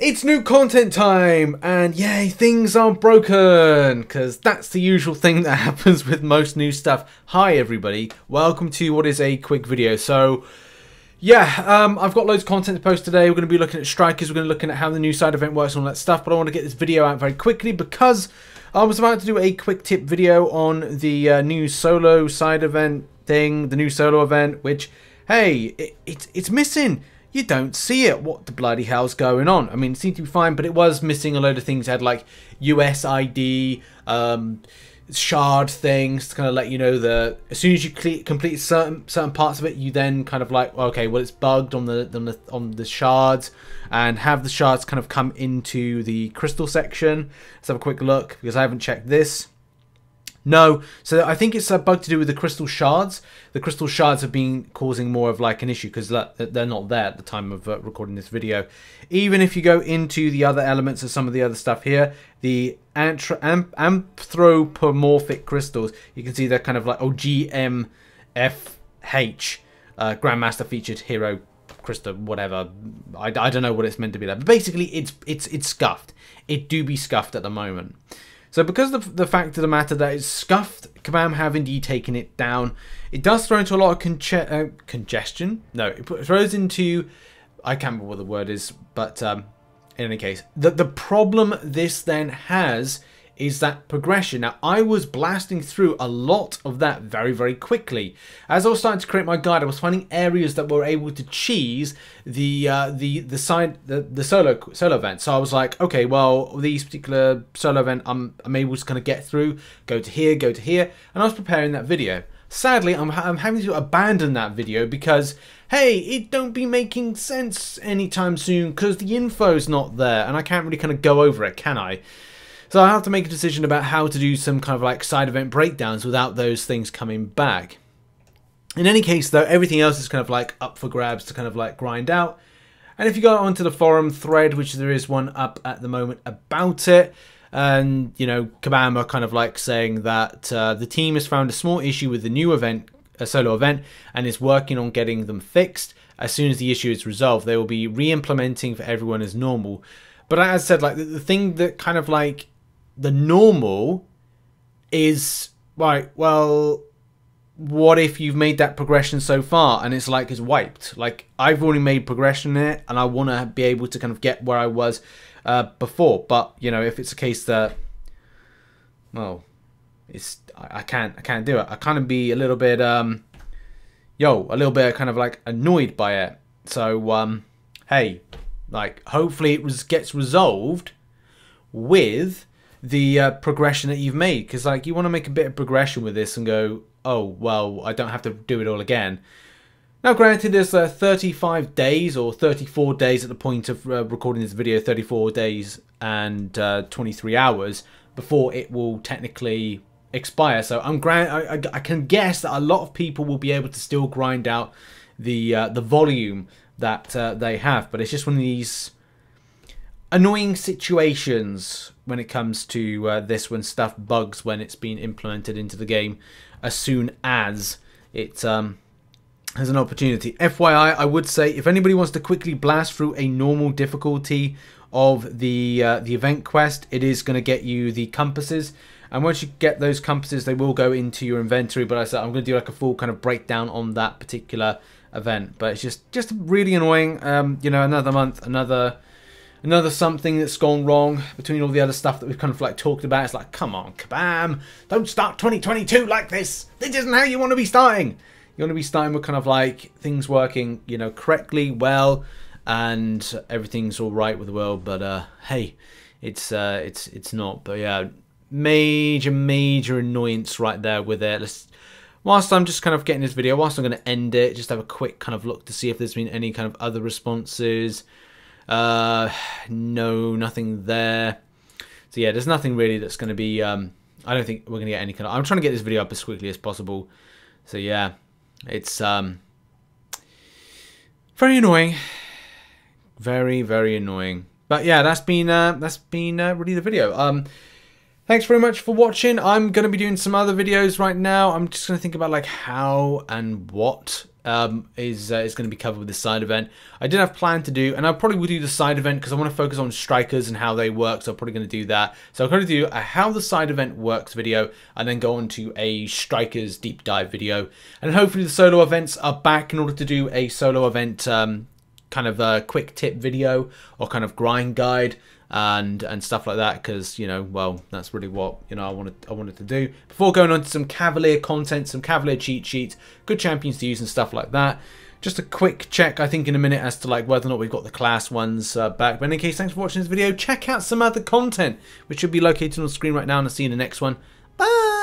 It's new content time, and yay, things aren't broken, because that's the usual thing that happens with most new stuff. Hi everybody, welcome to what is a quick video. So, yeah, um, I've got loads of content to post today. We're going to be looking at strikers, we're going to be looking at how the new side event works and all that stuff, but I want to get this video out very quickly because I was about to do a quick tip video on the uh, new solo side event thing, the new solo event, which, hey, it, it, it's missing you don't see it. What the bloody hell's going on? I mean, it seemed to be fine, but it was missing a load of things. It had like USID, um, shard things to kind of let you know that as soon as you complete certain certain parts of it, you then kind of like okay, well it's bugged on the on the on the shards, and have the shards kind of come into the crystal section. Let's have a quick look because I haven't checked this. No, so I think it's a bug to do with the crystal shards. The crystal shards have been causing more of like an issue because they're not there at the time of uh, recording this video. Even if you go into the other elements of some of the other stuff here, the anthropomorphic crystals, you can see they're kind of like, oh, GMFH, uh, Grandmaster featured hero crystal, whatever. I, I don't know what it's meant to be there. But basically, it's, it's, it's scuffed. It do be scuffed at the moment. So because of the fact of the matter that it's scuffed, Kabam have indeed taken it down. It does throw into a lot of uh, congestion. No, it throws into, I can't remember what the word is, but um, in any case, the, the problem this then has is that progression. Now, I was blasting through a lot of that very, very quickly. As I was starting to create my guide, I was finding areas that were able to cheese the uh, the the side the, the solo solo event. So I was like, okay, well, these particular solo event, I'm I'm able to kind of get through, go to here, go to here, and I was preparing that video. Sadly, I'm, I'm having to abandon that video because, hey, it don't be making sense anytime soon because the info's not there and I can't really kind of go over it, can I? So I have to make a decision about how to do some kind of like side event breakdowns without those things coming back. In any case though, everything else is kind of like up for grabs to kind of like grind out. And if you go onto the forum thread, which there is one up at the moment about it, and you know, Kabam are kind of like saying that uh, the team has found a small issue with the new event, a solo event, and is working on getting them fixed. As soon as the issue is resolved, they will be re-implementing for everyone as normal. But as I said, like the, the thing that kind of like the normal is right well what if you've made that progression so far and it's like it's wiped? Like i've already made progression in it and i want to be able to kind of get where i was uh, before. But you know if it's a case that well it's I, I can't i can't do it. I kind of be a little bit um yo a little bit kind of like annoyed by it. So um hey like hopefully it was gets resolved with the uh, progression that you've made? Because like you want to make a bit of progression with this and go oh well i don't have to do it all again. Now granted there's uh, 35 days or 34 days at the point of uh, recording this video 34 days and uh, 23 hours before it will technically expire. So i'm grant I, I, I, can guess that a lot of people will be able to still grind out the uh, the volume that uh, they have but it's just one of these annoying situations when it comes to uh, this when stuff bugs when it's been implemented into the game as soon as it um, has an opportunity. FYI, I would say if anybody wants to quickly blast through a normal difficulty of the uh, the event quest, it is going to get you the compasses. And once you get those compasses, they will go into your inventory. But I said I'm going to do like a full kind of breakdown on that particular event. But it's just just really annoying. Um, you know, another month, another Another something that's gone wrong between all the other stuff that we've kind of like talked about. It's like, come on, kabam! Don't start 2022 like this. This isn't how you want to be starting. You want to be starting with kind of like things working, you know, correctly, well, and everything's all right with the world. But uh, hey, it's uh, it's it's not. But yeah, major major annoyance right there with it. Let's whilst I'm just kind of getting this video, whilst I'm going to end it, just have a quick kind of look to see if there's been any kind of other responses. Uh, no, nothing there. So yeah, there's nothing really that's going to be. Um, I don't think we're going to get any kind of. I'm trying to get this video up as quickly as possible. So yeah, it's um, very annoying. Very very annoying. But yeah, that's been uh, that's been uh, really the video. Um, Thanks very much for watching. I'm going to be doing some other videos right now. I'm just going to think about like how and what um, is uh, is going to be covered with this side event. I did have planned to do, and I probably will do the side event because I want to focus on strikers and how they work. So I'm probably going to do that. So I'm going to do a how the side event works video, and then go on to a strikers deep dive video, and hopefully the solo events are back in order to do a solo event um, kind of a quick tip video or kind of grind guide and and stuff like that because you know well that's really what you know I wanted I wanted to do. Before going on to some Cavalier content some Cavalier cheat sheets good champions to use and stuff like that. Just a quick check I think in a minute as to like whether or not we've got the class ones uh, back. But in any case thanks for watching this video. Check out some other content which should be located on the screen right now and I'll see you in the next one. Bye